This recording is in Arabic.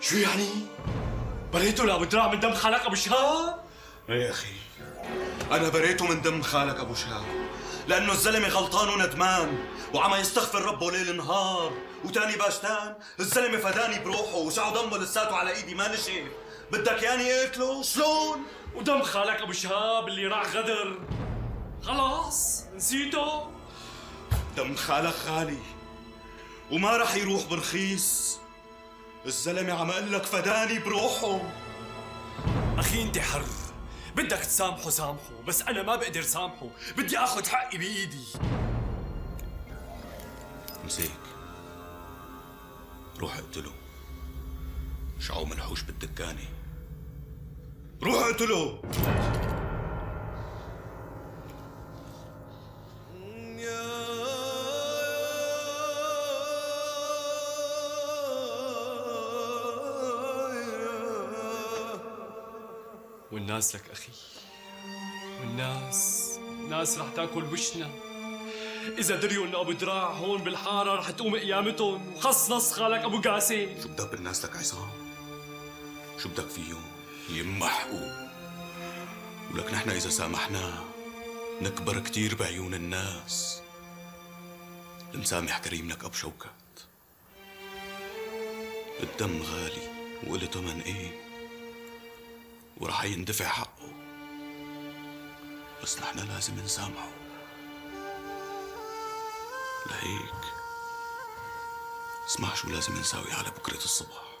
شو يعني؟ بريته لابو دراع من دم خالك أبو شهاب؟ يا أخي. أنا بريته من دم خالك أبو شهاب. لأنه الزلمة غلطان وندمان وعم يستغفر ربه ليل نهار وتاني باشتان. الزلمة فداني بروحه وشعو دمه لساته على إيدي ما نشف. بدك ياني اقتله شلون؟ ودم خالك أبو شهاب اللي راح غدر. خلاص نسيته. دم خالك غالي وما رح يروح برخيص الزلمة عم أقول لك فداني بروحه. أخي أنت حر. بدك تسامحه سامحه. بس أنا ما بقدر سامحه. بدي آخذ حقي بإيدي. مسيك روح اقتله. شعو منحوش بالدكانة. روح اقتله! والناس لك أخي. والناس الناس رح تاكل وشنا. إذا دريوا انه أبو دراع هون بالحارة رح تقوم قيامتهم. وخص خالك أبو قاسم. شو بدك بالناس لك عصام؟ شو بدك فيهم؟ يمحقوا ولك نحن إذا سامحناه نكبر كتير بعيون الناس. المسامح كريم لك ابو شوكت الدم غالي وله تمن إيه؟ ورح يندفع حقه. بس نحن لازم نسامحه. لهيك اسمع شو لازم نساوي على بكرة الصبح.